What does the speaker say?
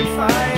sacrifice